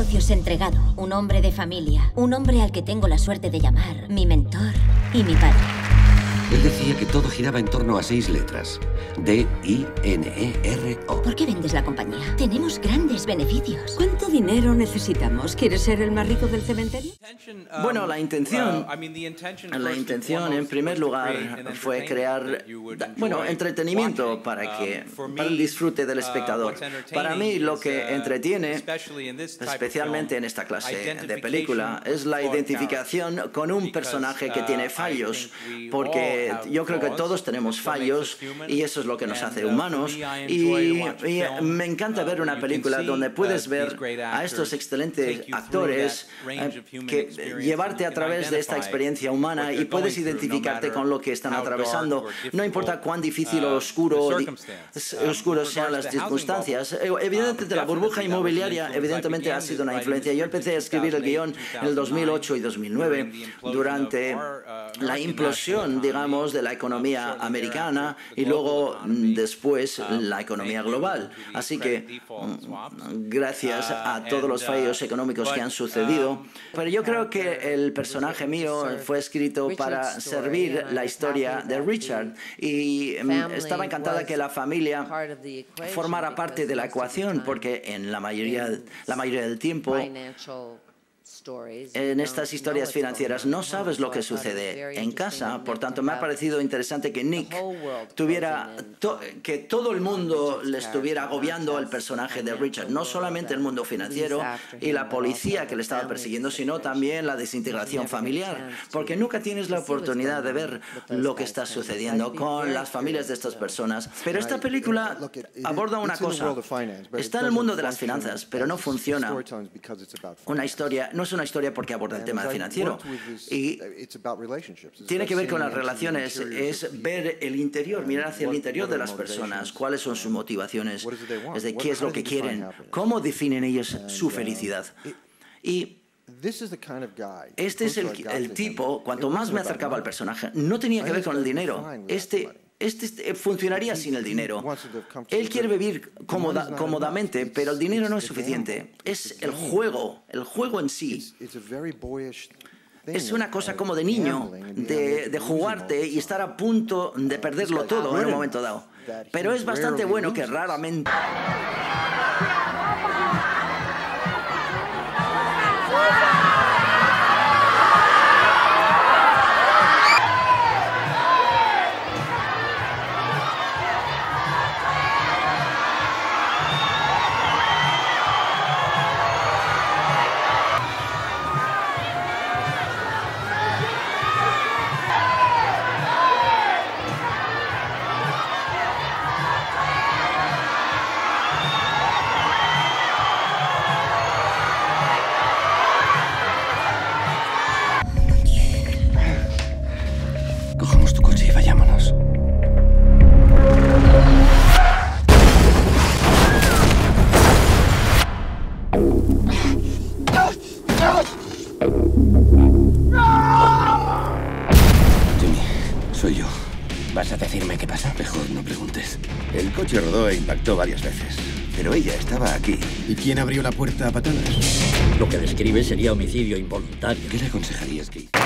negocios entregado, un hombre de familia, un hombre al que tengo la suerte de llamar mi mentor y mi padre. Él decía que todo giraba en torno a seis letras. D-I-N-E-R-O. ¿Por qué vendes la compañía? Tenemos grandes beneficios. ¿Cuánto dinero necesitamos? ¿Quieres ser el más rico del cementerio? Bueno, la intención, la intención en primer lugar fue crear, bueno, entretenimiento para que, para el disfrute del espectador. Para mí lo que entretiene, especialmente en esta clase de película, es la identificación con un personaje que tiene fallos, porque yo creo que todos tenemos fallos y eso es lo que nos hace humanos. Y, me encanta ver una película donde puedes ver a estos excelentes actores eh, que llevarte a través de esta experiencia humana y puedes identificarte con lo que están atravesando. No importa cuán difícil o oscuro, oscuro sean las circunstancias. Eh, evidentemente, la burbuja inmobiliaria evidentemente ha sido una influencia. Yo empecé a escribir el guion en el 2008 y 2009 durante la implosión, digamos, de la economía americana y luego mm, después la economía global. Así que mm, gracias a todos los fallos económicos que han sucedido, pero yo creo que el personaje mío fue escrito para servir la historia de Richard y mm, estaba encantada que la familia formara parte de la ecuación porque en la mayoría, la mayoría del tiempo en estas historias financieras no sabes lo que sucede en casa. Por tanto, me ha parecido interesante que Nick tuviera que todo el mundo le estuviera agobiando al personaje de Richard, no solamente el mundo financiero y la policía que le estaba persiguiendo, sino también la desintegración familiar, porque nunca tienes la oportunidad de ver lo que está sucediendo con las familias de estas personas. Pero esta película aborda una cosa. Está en el mundo de las finanzas, pero no funciona. Una historia no es una historia porque aborda el tema financiero. Y tiene que ver con las relaciones, es ver el interior, mirar hacia el interior de las personas, cuáles son sus motivaciones, es de qué es lo que quieren, cómo definen ellos su uh, felicidad. Y este es el, el, tipo, cuanto más me acercaba al personaje, no tenía que ver con el dinero. Este este funcionaría sin el dinero. Él quiere vivir cómodamente, pero el dinero no es suficiente. Es el juego, el juego en sí. Es una cosa como de niño, de, de jugarte y estar a punto de perderlo todo en un momento dado. Pero es bastante bueno que raramente... ¿Vas a decirme qué pasa? Mejor no preguntes. El coche rodó e impactó varias veces. Pero ella estaba aquí. ¿Y quién abrió la puerta a patadas? Lo que describe sería homicidio involuntario. ¿Qué le aconsejarías, Kate?